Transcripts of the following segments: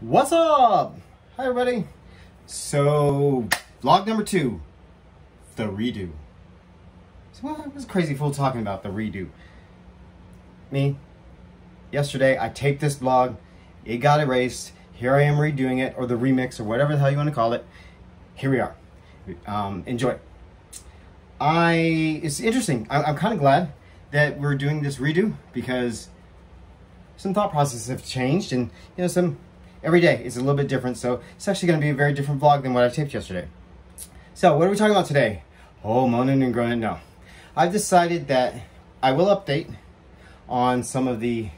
What's up? Hi everybody. So, vlog number two, the redo. So what was Crazy Fool talking about, the redo? Me, yesterday I taped this vlog, it got erased, here I am redoing it, or the remix, or whatever the hell you want to call it. Here we are. Um, enjoy. I, it's interesting, I, I'm kind of glad that we're doing this redo, because some thought processes have changed, and you know, some every day is a little bit different. So it's actually going to be a very different vlog than what I taped yesterday. So what are we talking about today? Oh, moaning and groaning. No, I've decided that I will update on some of the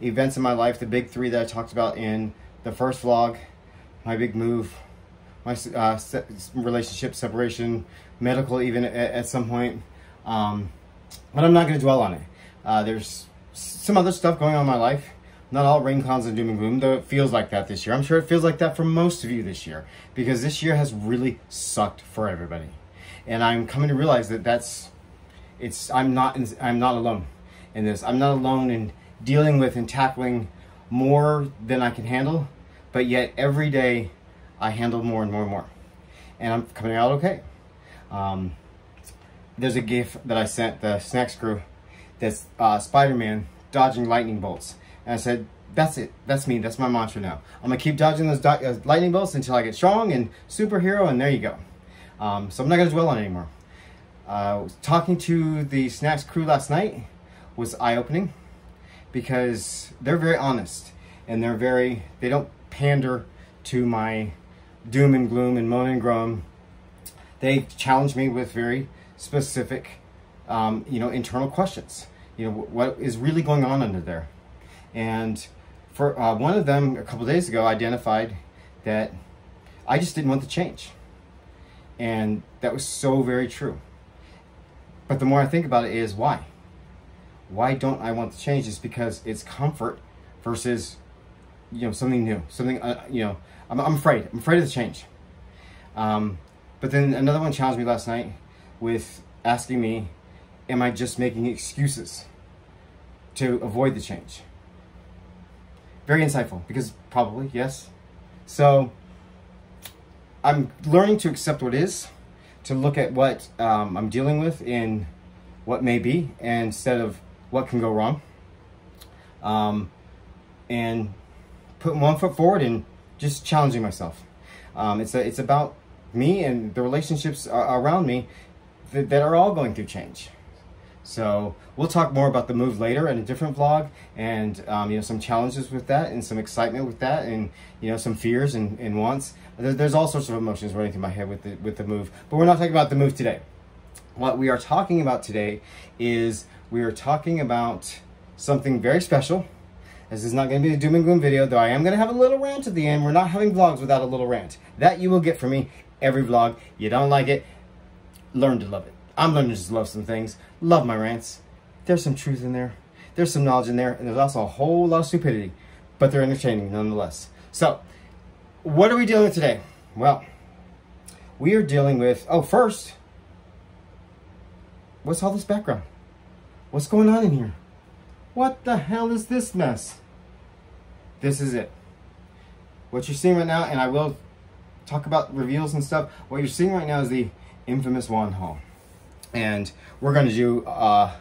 events in my life, the big three that I talked about in the first vlog, my big move, my uh, se relationship separation, medical even at, at some point. Um, but I'm not going to dwell on it. Uh, there's some other stuff going on in my life not all rain clouds and doom and gloom, though it feels like that this year. I'm sure it feels like that for most of you this year because this year has really sucked for everybody. And I'm coming to realize that that's, it's, I'm not, in, I'm not alone in this. I'm not alone in dealing with and tackling more than I can handle, but yet every day I handle more and more and more. And I'm coming out okay. Um, there's a GIF that I sent the Snax crew that's uh, Spider-Man dodging lightning bolts. And I said, that's it. That's me. That's my mantra now. I'm going to keep dodging those uh, lightning bolts until I get strong and superhero, and there you go. Um, so I'm not going to dwell on it anymore. Uh, talking to the Snax crew last night was eye-opening because they're very honest and they're very, they don't pander to my doom and gloom and moan and groan. They challenge me with very specific, um, you know, internal questions. You know, what is really going on under there? And for uh, one of them, a couple days ago, identified that I just didn't want to change. And that was so very true. But the more I think about it is why? Why don't I want to change? It's because it's comfort versus, you know, something new, something, uh, you know, I'm, I'm afraid. I'm afraid of the change. Um, but then another one challenged me last night with asking me, am I just making excuses to avoid the change? Very insightful because probably, yes. So I'm learning to accept what is, to look at what um, I'm dealing with in what may be instead of what can go wrong. Um, and putting one foot forward and just challenging myself. Um, it's, a, it's about me and the relationships around me that, that are all going through change. So we'll talk more about the move later in a different vlog and um, you know some challenges with that and some excitement with that and you know some fears and, and wants. There's all sorts of emotions running through my head with the, with the move, but we're not talking about the move today. What we are talking about today is we are talking about something very special. This is not going to be a doom and gloom video, though I am going to have a little rant at the end. We're not having vlogs without a little rant. That you will get from me every vlog. You don't like it, learn to love it. I'm learning to just love some things. Love my rants. There's some truth in there. There's some knowledge in there. And there's also a whole lot of stupidity. But they're entertaining nonetheless. So, what are we dealing with today? Well, we are dealing with... Oh, first, what's all this background? What's going on in here? What the hell is this mess? This is it. What you're seeing right now, and I will talk about reveals and stuff. What you're seeing right now is the infamous wand haul and we're going to do uh,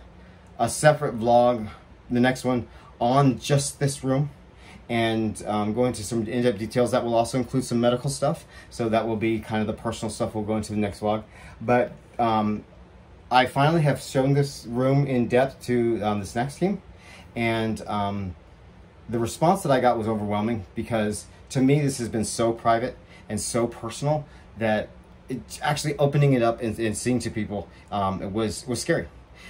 a separate vlog, the next one, on just this room and um, go into some in-depth details. That will also include some medical stuff, so that will be kind of the personal stuff we'll go into the next vlog. But um, I finally have shown this room in depth to um, Snax team, and um, the response that I got was overwhelming because to me this has been so private and so personal that it, actually opening it up and, and seeing to people um, was was scary.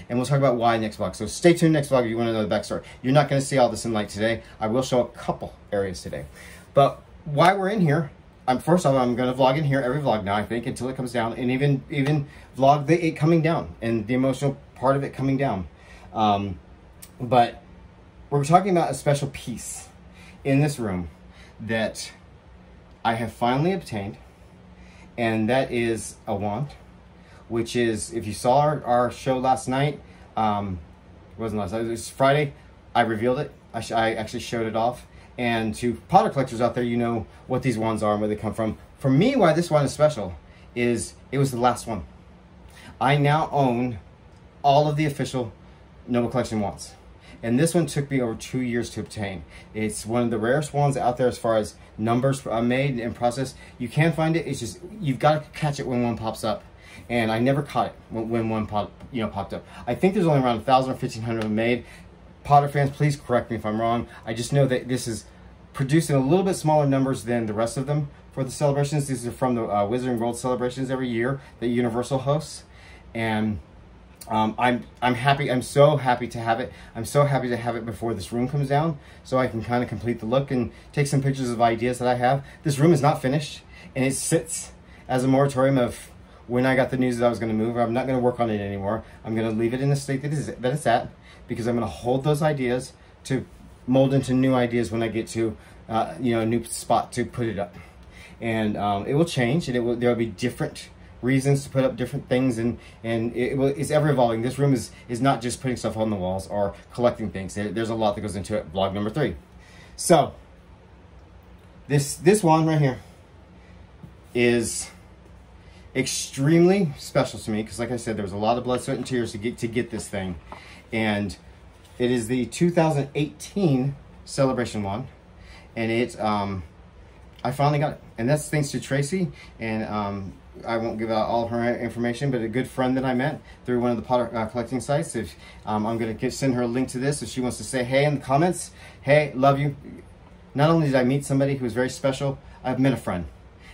And we'll talk about why next vlog. So stay tuned next vlog if you want to know the backstory. You're not going to see all this in light today. I will show a couple areas today. But why we're in here, I'm first off, I'm going to vlog in here every vlog now, I think, until it comes down. And even even vlog the, it coming down and the emotional part of it coming down. Um, but we're talking about a special piece in this room that I have finally obtained and that is a wand, which is, if you saw our, our show last night, um, it wasn't last night, it was Friday, I revealed it. I, I actually showed it off, And to Potter collectors out there, you know what these wands are and where they come from. For me, why this one is special is it was the last one. I now own all of the official Noble Collection wands. And this one took me over two years to obtain. It's one of the rarest ones out there as far as numbers uh, made and processed. You can find it. It's just you've got to catch it when one pops up. And I never caught it when, when one pop, you know popped up. I think there's only around 1,000 or 1,500 of them made. Potter fans, please correct me if I'm wrong. I just know that this is produced in a little bit smaller numbers than the rest of them for the celebrations. These are from the uh, Wizarding World celebrations every year that Universal hosts. And um, I'm I'm happy. I'm so happy to have it. I'm so happy to have it before this room comes down, so I can kind of complete the look and take some pictures of ideas that I have. This room is not finished, and it sits as a moratorium of when I got the news that I was going to move. I'm not going to work on it anymore. I'm going to leave it in the state that is that it's at because I'm going to hold those ideas to mold into new ideas when I get to uh, you know a new spot to put it up, and um, it will change, and it will there will be different reasons to put up different things and and it, it's ever evolving. This room is is not just putting stuff on the walls or collecting things. There's a lot that goes into it. Blog number three. So this this one right here is extremely special to me because like i said there was a lot of blood sweat and tears to get to get this thing. And it is the 2018 celebration one and it um i finally got it. And that's thanks to tracy and um I won't give out all her information, but a good friend that I met through one of the Potter uh, collecting sites. If um, I'm going to send her a link to this, if she wants to say hey in the comments, hey, love you. Not only did I meet somebody who was very special, I've met a friend.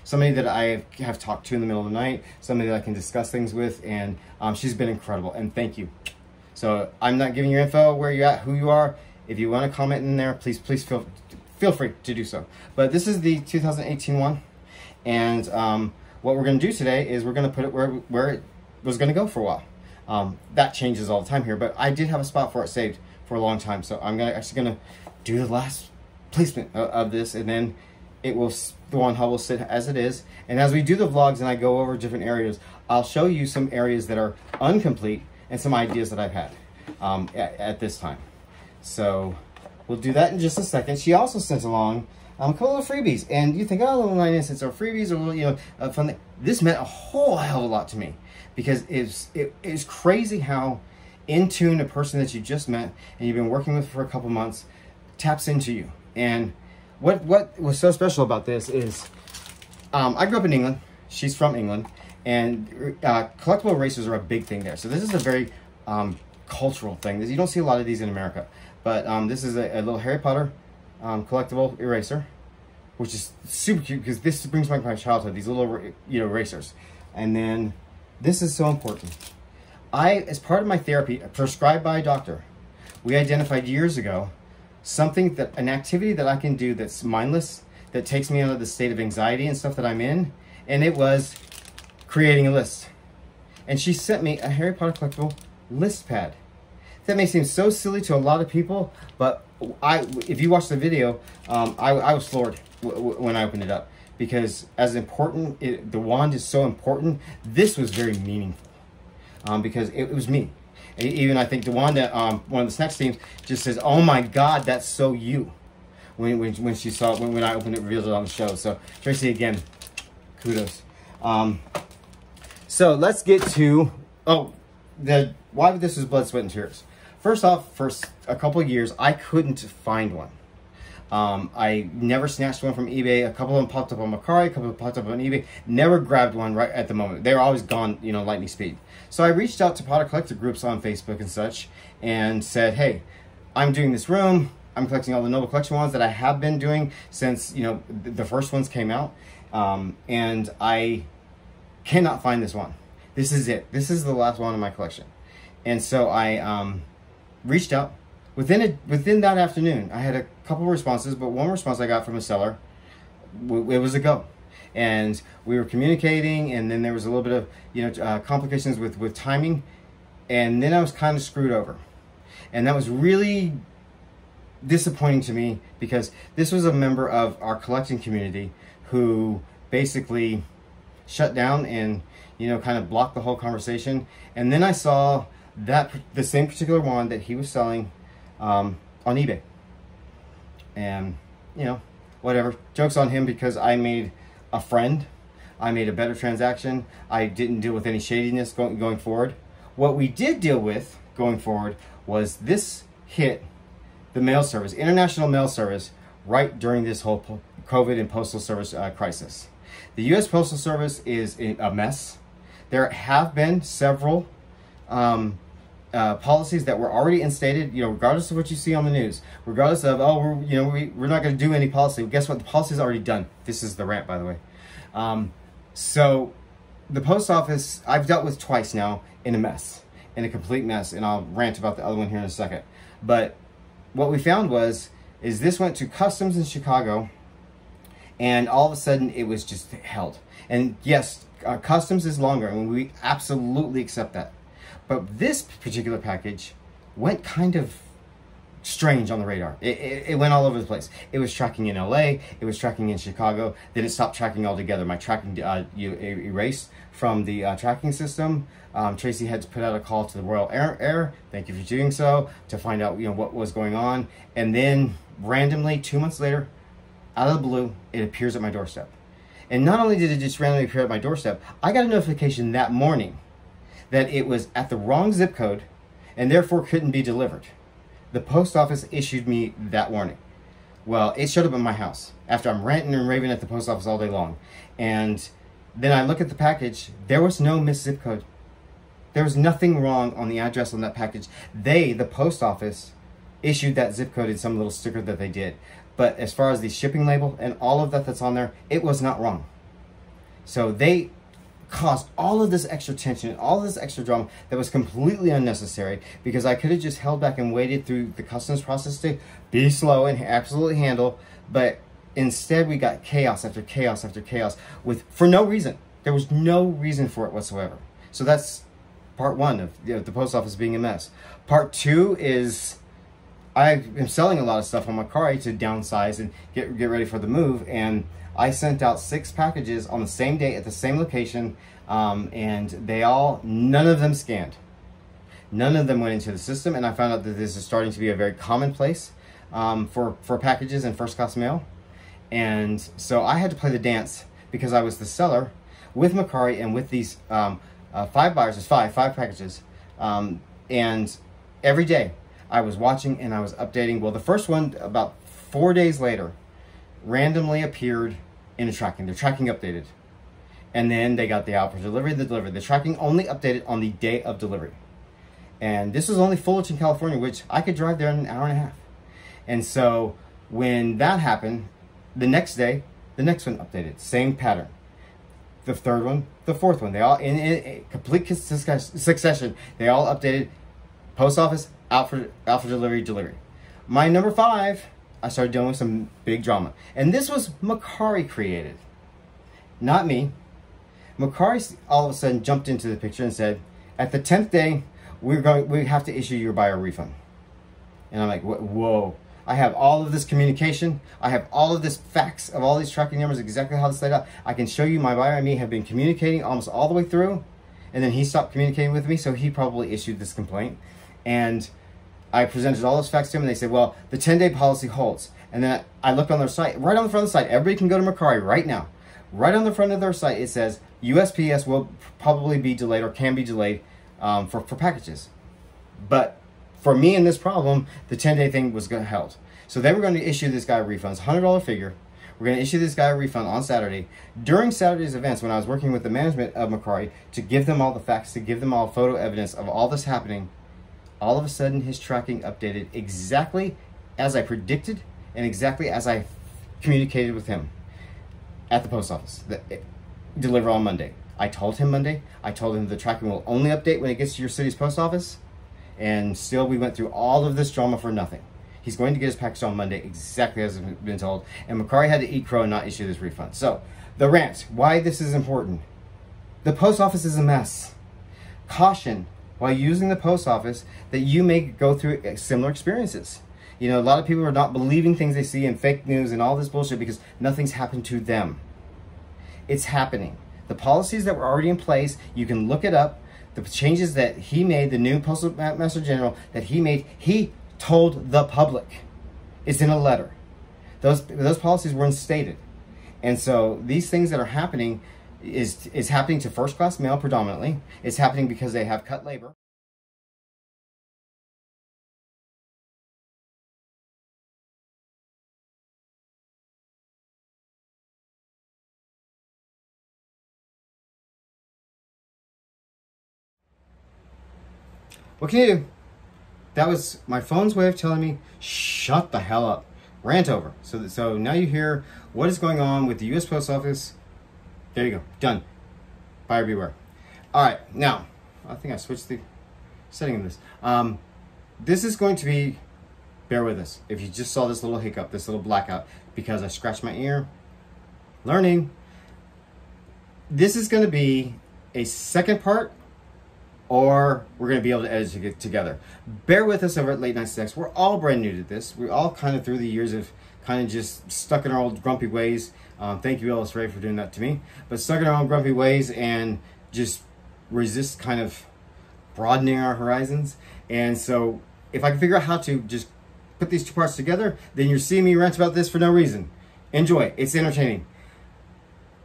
Somebody that I have talked to in the middle of the night, somebody that I can discuss things with, and um, she's been incredible, and thank you. So I'm not giving your info, where you're at, who you are. If you want to comment in there, please, please feel, feel free to do so. But this is the 2018 one, and um, what we're going to do today is we're going to put it where, where it was going to go for a while. Um, that changes all the time here, but I did have a spot for it saved for a long time. So I'm gonna actually going to do the last placement of, of, this and then it will, the one hub will sit as it is. And as we do the vlogs and I go over different areas, I'll show you some areas that are incomplete and some ideas that I've had um, at, at this time. So we'll do that in just a second. She also sent along um, a couple of freebies. And you think, oh, little 99 cents are freebies or little, you know, uh, fun. This meant a whole hell of a lot to me because it's, it's crazy how in tune a person that you just met and you've been working with for a couple months taps into you. And what, what was so special about this is um, I grew up in England. She's from England. And uh, collectible erasers are a big thing there. So this is a very um, cultural thing. You don't see a lot of these in America. But um, this is a, a little Harry Potter um, collectible eraser, which is super cute because this brings back my childhood, these little, you know, erasers. And then this is so important. I, as part of my therapy, prescribed by a doctor, we identified years ago something that, an activity that I can do that's mindless, that takes me out of the state of anxiety and stuff that I'm in, and it was creating a list. And she sent me a Harry Potter collectible list pad. That may seem so silly to a lot of people, but I, if you watch the video, um, I, I was floored when I opened it up because as important, it, the wand is so important. This was very meaningful um, because it, it, was me. Even I think DeWanda, um, one of the Snax teams, just says, "Oh my God, that's so you." When when, when she saw when, when I opened it, revealed it on the show. So Tracy, again, kudos. Um, so let's get to oh, the why this is blood, sweat, and tears. First off, for a couple years, I couldn't find one. Um, I never snatched one from eBay. A couple of them popped up on Mercari, a couple of them popped up on eBay. Never grabbed one right at the moment. They were always gone, you know, lightning speed. So I reached out to Potter Collector groups on Facebook and such and said, hey, I'm doing this room. I'm collecting all the Noble Collection ones that I have been doing since, you know, the first ones came out. Um, and I cannot find this one. This is it. This is the last one in my collection. And so I... Um, reached out. Within a, within that afternoon, I had a couple responses, but one response I got from a seller, it was a go. And we were communicating, and then there was a little bit of you know uh, complications with with timing, and then I was kind of screwed over, and that was really disappointing to me because this was a member of our collecting community who basically shut down and you know kind of blocked the whole conversation and then i saw that the same particular wand that he was selling um, on eBay. And you know, whatever. Joke's on him because I made a friend. I made a better transaction. I didn't deal with any shadiness going, going forward. What we did deal with going forward was this hit the mail service, international mail service, right during this whole COVID and postal service uh, crisis. The U.S. Postal Service is a mess. There have been several um, uh, policies that were already instated, you know, regardless of what you see on the news, regardless of, oh, we're, you know, we, we're not going to do any policy. Guess what? The policy is already done. This is the rant, by the way. Um, so the post office, I've dealt with twice now in a mess, in a complete mess, and I'll rant about the other one here in a second. But what we found was, is this went to customs in Chicago, and all of a sudden it was just held. And yes, uh, customs is longer, and we absolutely accept that. But this particular package went kind of strange on the radar. It, it, it, went all over the place. It was tracking in LA, it was tracking in Chicago, then it stopped tracking altogether. My tracking uh, erased from the uh, tracking system. Um, Tracy had to put out a call to the Royal Air, Air, thank you for doing so, to find out you know what was going on. And then randomly, two months later, out of the blue, it appears at my doorstep. And not only did it just randomly appear at my doorstep, I got a notification that morning that it was at the wrong zip code and therefore couldn't be delivered. The post office issued me that warning. Well, it showed up at my house after I'm ranting and raving at the post office all day long. And then I look at the package, there was no missed zip code. There was nothing wrong on the address on that package. They, the post office, issued that zip code in some little sticker that they did. But as far as the shipping label and all of that that's on there, it was not wrong. So they caused all of this extra tension, all this extra drama that was completely unnecessary because I could have just held back and waited through the customs process to be slow and absolutely handle. But instead, we got chaos after chaos after chaos with for no reason. There was no reason for it whatsoever. So that's part one of you know, the post office being a mess. Part two is I am selling a lot of stuff on Mercari to downsize and get get ready for the move and I sent out six packages on the same day at the same location, um, and they all, none of them scanned. None of them went into the system, and I found out that this is starting to be a very commonplace um, for, for packages and first class mail. And so I had to play the dance because I was the seller with Mercari and with these um, uh, five buyers, it's five, five packages. Um, and every day I was watching and I was updating. Well, the first one about four days later, randomly appeared in a tracking. Their tracking updated. And then they got the out for delivery, the delivery. The tracking only updated on the day of delivery. And this was only Fullerton, California, which I could drive there in an hour and a half. And so when that happened, the next day, the next one updated. Same pattern. The third one, the fourth one. They all, in, in complete succession, they all updated. Post office, out for, out for delivery, delivery. My number five I started dealing with some big drama. And this was Mercari created, not me. Mercari all of a sudden jumped into the picture and said, at the 10th day, we're going, we have to issue your buyer refund. And I'm like, whoa. I have all of this communication. I have all of this facts of all these tracking numbers, exactly how this laid out. I can show you my buyer and me have been communicating almost all the way through. And then he stopped communicating with me, so he probably issued this complaint. And I presented all those facts to him, and they said, well, the 10-day policy holds. And then I looked on their site, right on the front of the site. Everybody can go to Mercari right now. Right on the front of their site, it says USPS will probably be delayed or can be delayed um, for, for packages. But for me in this problem, the 10-day thing was held. So they were going to issue this guy refunds, $100 figure. We're going to issue this guy a refund on Saturday. During Saturday's events, when I was working with the management of Mercari to give them all the facts, to give them all photo evidence of all this happening, all of a sudden his tracking updated exactly as I predicted and exactly as I communicated with him at the post office. That deliver on Monday. I told him Monday. I told him the tracking will only update when it gets to your city's post office. And still, we went through all of this drama for nothing. He's going to get his package on Monday, exactly as has been told. And Mercari had to eat crow and not issue this refund. So, the rant, why this is important. The post office is a mess. Caution, while using the post office that you may go through similar experiences. You know, a lot of people are not believing things they see in fake news and all this bullshit because nothing's happened to them. It's happening. The policies that were already in place, you can look it up. The changes that he made, the new Postal Master General that he made, he told the public. It's in a letter. Those those policies were instated, and so these things that are happening is is happening to first class mail predominantly. It's happening because they have cut labor. What can you do? That was my phone's way of telling me, shut the hell up. Rant over. So, so now you hear what is going on with the U.S. Post Office. There you go. Done. Buyer beware. All right. Now, I think I switched the setting of this. Um, this is going to be, bear with us. If you just saw this little hiccup, this little blackout, because I scratched my ear, learning. This is going to be a second part or we're going to be able to edit it together. Bear with us over at Late Nite Snax. We're all brand new to this. We're all kind of through the years of kind of just stuck in our old grumpy ways. Um, thank you, Ellis Ray, for doing that to me. But stuck in our own grumpy ways and just resist kind of broadening our horizons. And so if I can figure out how to just put these two parts together, then you're seeing me rant about this for no reason. Enjoy. It's entertaining.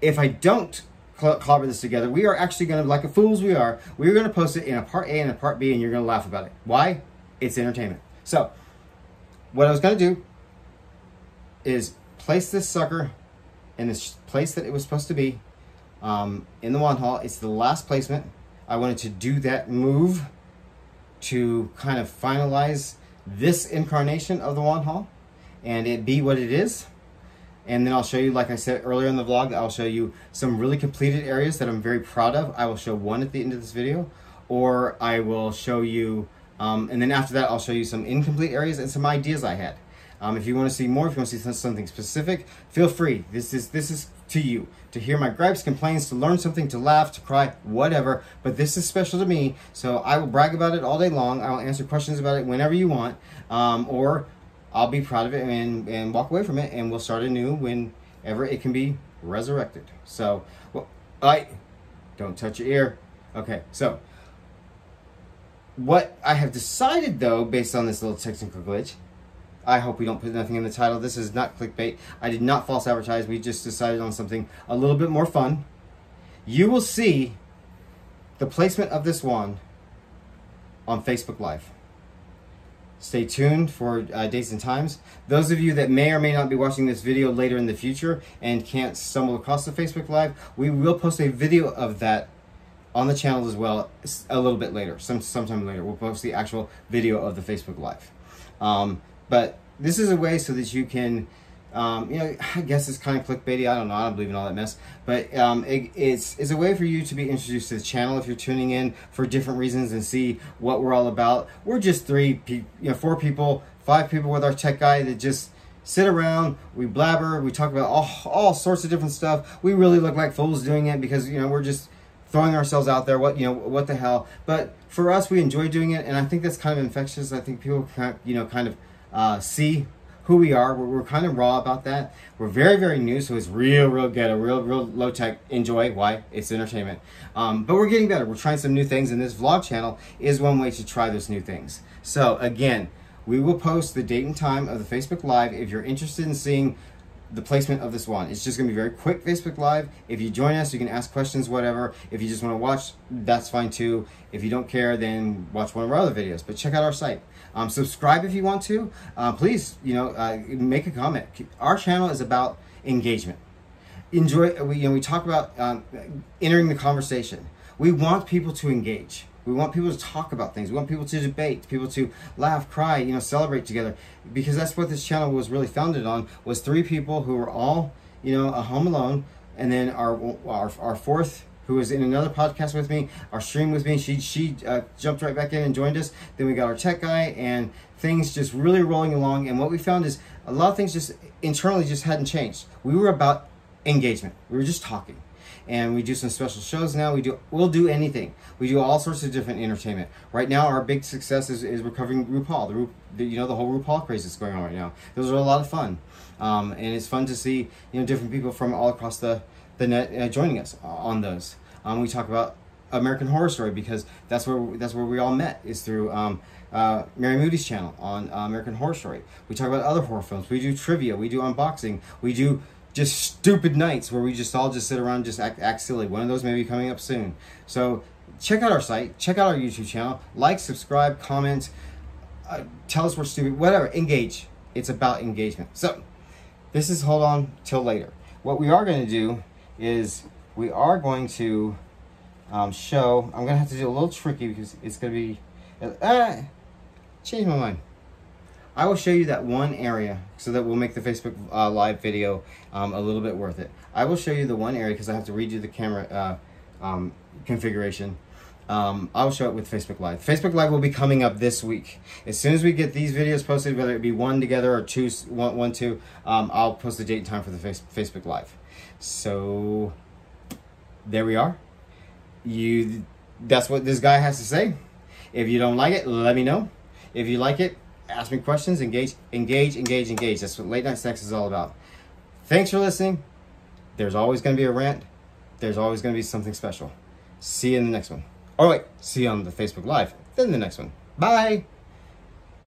If I don't clobber this together. We are actually going to, like a fools we are, we're going to post it in a part A and a part B, and you're going to laugh about it. Why? It's entertainment. So, what I was going to do is place this sucker in this place that it was supposed to be um, in the wand hall. It's the last placement. I wanted to do that move to kind of finalize this incarnation of the wand hall and it be what it is. And then I'll show you, like I said earlier in the vlog, I'll show you some really completed areas that I'm very proud of. I will show one at the end of this video, or I will show you, um, and then after that, I'll show you some incomplete areas and some ideas I had. Um, if you want to see more, if you want to see something specific, feel free. This is this is to you to hear my gripes, complaints, to learn something, to laugh, to cry, whatever. But this is special to me, so I will brag about it all day long. I will answer questions about it whenever you want, um, or I'll be proud of it and, and walk away from it, and we'll start anew whenever it can be resurrected. So, well, I don't touch your ear. Okay, so what I have decided though, based on this little technical glitch, I hope we don't put nothing in the title. This is not clickbait. I did not false advertise. We just decided on something a little bit more fun. You will see the placement of this wand on Facebook Live. Stay tuned for uh, dates and times. Those of you that may or may not be watching this video later in the future and can't stumble across the Facebook Live, we will post a video of that on the channel as well a little bit later, some sometime later. We'll post the actual video of the Facebook Live. Um, but this is a way so that you can um, you know, I guess it's kind of clickbaity. I don't know. I don't believe in all that mess. But um, it, it's, it's a way for you to be introduced to the channel if you're tuning in for different reasons and see what we're all about. We're just three, you know, four people, five people with our tech guy that just sit around, we blabber, we talk about all, all sorts of different stuff. We really look like fools doing it because, you know, we're just throwing ourselves out there. What, you know, what the hell? But for us, we enjoy doing it. And I think that's kind of infectious. I think people, can, you know, kind of uh, see who we are. We're, we're, kind of raw about that. We're very, very new, so it's real, real ghetto, real, real low tech. Enjoy. Why? It's entertainment. Um, but we're getting better. We're trying some new things, and this vlog channel is one way to try those new things. So again, we will post the date and time of the Facebook Live if you're interested in seeing the placement of this one. It's just going to be very quick Facebook Live. If you join us, you can ask questions, whatever. If you just want to watch, that's fine too. If you don't care, then watch one of our other videos. But check out our site. Um, subscribe if you want to. Uh, please, you know, uh, make a comment. Our channel is about engagement. Enjoy. We, you know, we talk about um, entering the conversation. We want people to engage. We want people to talk about things. We want people to debate, people to laugh, cry, you know, celebrate together. Because that's what this channel was really founded on, was three people who were all, you know, a home alone. And then our, our, our fourth who was in another podcast with me, our stream with me. She she uh, jumped right back in and joined us. Then we got our tech guy, and things just really rolling along. And what we found is a lot of things just internally just hadn't changed. We were about engagement. We were just talking and we do some special shows now. We do we'll do anything. We do all sorts of different entertainment. Right now, our big success is, is recovering RuPaul. The, the you know the whole RuPaul craze that's going on right now. Those are a lot of fun, um, and it's fun to see you know different people from all across the the net uh, joining us on those. Um, we talk about American Horror Story because that's where that's where we all met is through um, uh, Mary Moody's channel on uh, American Horror Story. We talk about other horror films. We do trivia. We do unboxing. We do just stupid nights where we just all just sit around and just act, act silly. One of those may be coming up soon. So check out our site. Check out our YouTube channel. Like, subscribe, comment. Uh, tell us we're stupid. Whatever. Engage. It's about engagement. So this is hold on till later. What we are going to do is we are going to um, show. I'm going to have to do a little tricky because it's going to be. Uh, change my mind. I will show you that one area so that we'll make the Facebook uh, live video um, a little bit worth it. I will show you the one area because I have to redo the camera uh, um, configuration. Um, I'll show it with Facebook Live. Facebook Live will be coming up this week. As soon as we get these videos posted, whether it be one together or two, one, one two, um, I'll post the date and time for the face, Facebook Live. So there we are. You, that's what this guy has to say. If you don't like it, let me know. If you like it, ask me questions, engage, engage, engage, engage. That's what Late Nite Snax is all about. Thanks for listening. There's always going to be a rant. There's always going to be something special. See you in the next one. All right, see you on the Facebook Live, then the next one. Bye.